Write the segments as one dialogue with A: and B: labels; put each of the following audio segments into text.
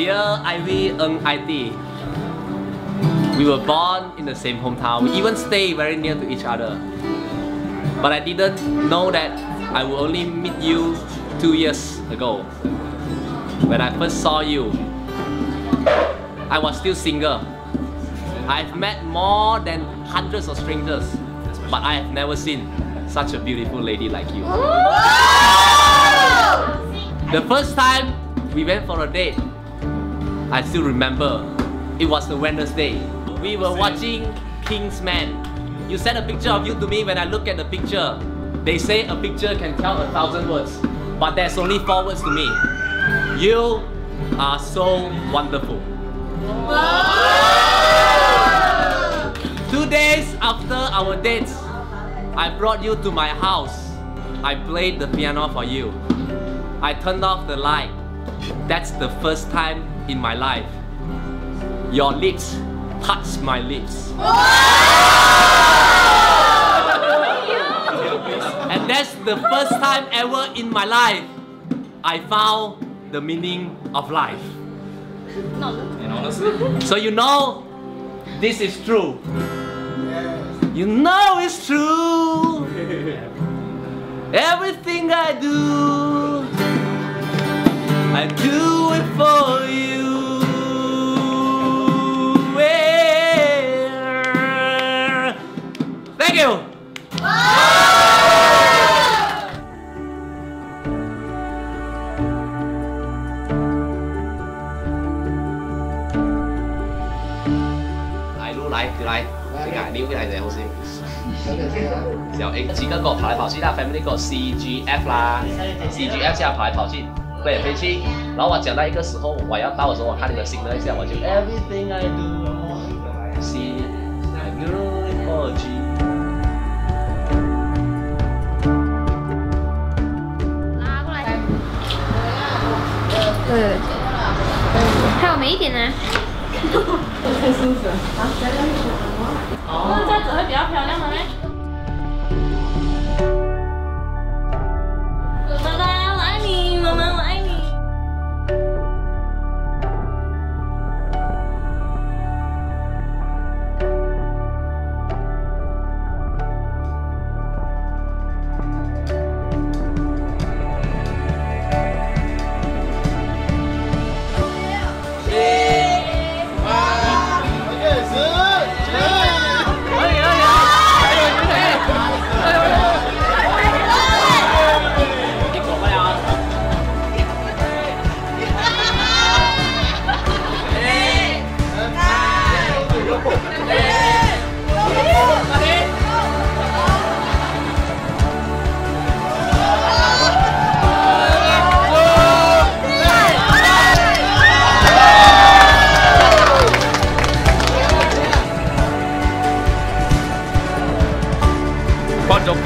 A: Dear Ivy Ng IT, we were born in the same hometown. We even stay very near to each other. But I didn't know that I will only meet you two years ago. When I first saw you, I was still single. I've met more than hundreds of strangers, but I have never seen such a beautiful lady like you. The first time we went for a date, I still remember. It was a Wednesday. We were watching Kingsman. You sent a picture of you to me when I look at the picture. They say a picture can tell a thousand words, but there's only four words to me. You are so wonderful. Two days after our date, I brought you to my house. I played the piano for you. I turned off the light. That's the first time in my life. Your lips touched my lips. And that's the first time ever in my life I found the meaning of life.
B: And honestly,
A: So you know this is true. You know it's true. Everything I do, 好来都来就来这个还没有给孩子点东西小 a 几个狗跑来跑去那 family 狗 cgf 啦。Cgf 下跑来跑去飞来飞去然后我讲到一个时候我要到的时候我看你们心了一下我就 everything i do see i do it for you
C: 对，还有没一点呢。
D: 哦，这样子会比较漂亮的嘞。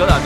D: Joker lah